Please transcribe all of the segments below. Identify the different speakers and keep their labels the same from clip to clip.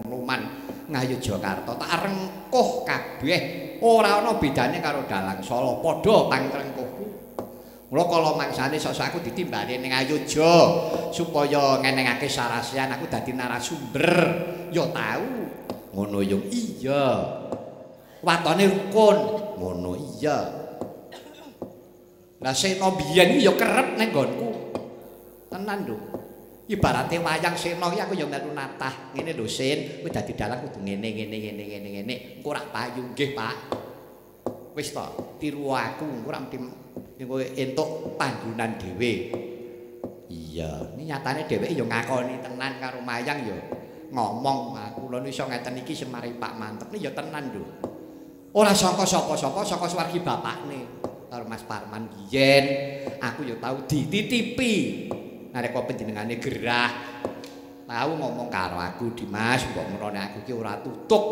Speaker 1: nom-noman ngayu Jakarta tak rengkuh kabeh ora ana bedane karo dalang Solo padha pangrengkuhku Mula kala mangsane sosok aku ditimbali ning Ayodya supaya ngenengake sarasian aku dadi narasumber. Ya tau. Ngono yo iya. Watone rukun. Ngono iya. Lah Sena biyen ya kerep ning nggonku. Tenan lho. Ibarate wayang Sena iki aku ya melu natah. Ngene lho Sin, kowe dadi dalang kudu ngene ngene ngene ngene ngene. Engko ora payu nggih, Pak. Wis to, tiru aku engko ora mesti entuk panggonan dhewe. Iya, ini nyatane dheweke ya ngakoni tenan karo mayang ya. Ngomong aku lho iso ngeten iki semari Pak Mantep ya tenan lho. Ora saka sapa-sapa, saka swargi bapakne karo Mas Parman biyen aku ya tau dititipi nalika panjenengane gerah. Tahu ngomong karo aku Dimas, mbok ngrone aku ki ora tutuk.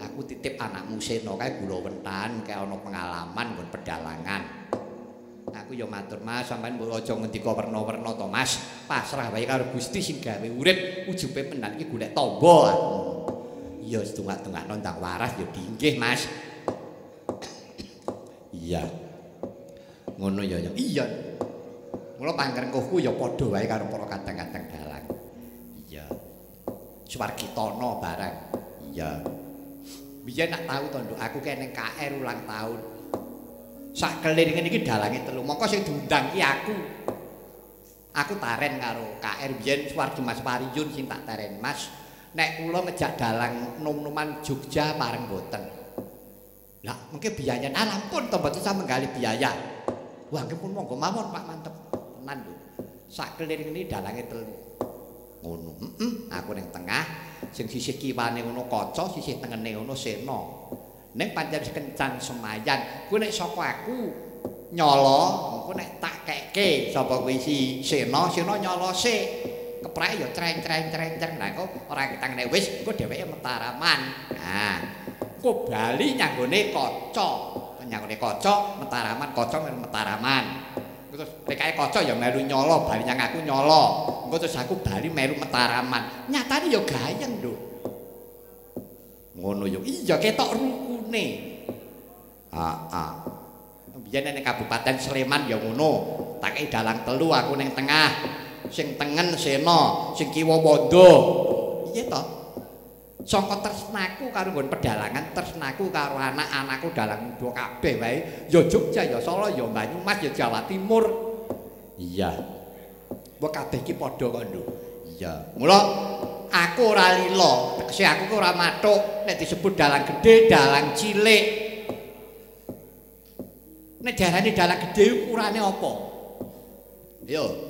Speaker 1: Aku titip anakmu Sena kae gula wentan, kae ana pengalaman nggon pedalangan. Aku ya matur Mas, sampean mbok aja ngendika werna-werna to Mas. Pasrah wae karo Gusti sing gawe urip, ujupe penan iki golek tamba aku. Iya, setungak-tungak nondang waras ya dinggih Mas. Iya. Ngono ya. Iya. Mula pangrengkuhku ya padha wae karo para kadang-kadang dalang. Iya. Suwargitana barang. Iya. Biyen nak tahu to, aku kene KR ulang tahun. sak keliringen iki dalange telu. Mongko sing diundang ki aku. Aku taren karo KR biyen Suwardi Mas Pariyun sing tak taren. Mas, nek kula ngejak dalang nom-noman Jogja pareng boten. Lah, mungkin biaya ah ampun to mboten sampe nggali biaya. Wah, pun monggo mawon Pak mantep. Tenan lho. Sak keliringen iki dalange telu. Ngono. Heeh, aku ning tengah, sing sisih kiwane ngono kaca, sisih tengene ngono sena. ning pancen kencan semayan kuwi nek saka aku nyala engko nek tak keke sapa kuwi si Sena Sena nyala sik keprek ya creng-creng-creng nah kok ora ketangne wis engko dheweke metaraman nah engko bali nyanggone kaca nyanggone kaca metaraman kaca metaraman terus PKI kaca ya melu nyala bali nyang aku nyala engko terus aku bali melu metaraman nyatane ya gayeng lho ngono yo iya ketok rukune. Ah biyen nek kabupaten Sleman ya ngono. Tak dalang telu aku ning tengah. Sing tengen Sena sing kiwa Wanda. Iya to saka tresnaku karo nggon pedalangan tresnaku karo anak-anakku dalang muda kabeh wae. Ya Jogja ya Solo ya Banyumas ya Jawa Timur. Iya. Kok kabeh iki padha kok lho iya. Mula aku ora lila. Tegese aku ora matuk nek disebut dalang gedhe dalang cilik. Nek darane dalang gedhe ukurane apa? Yo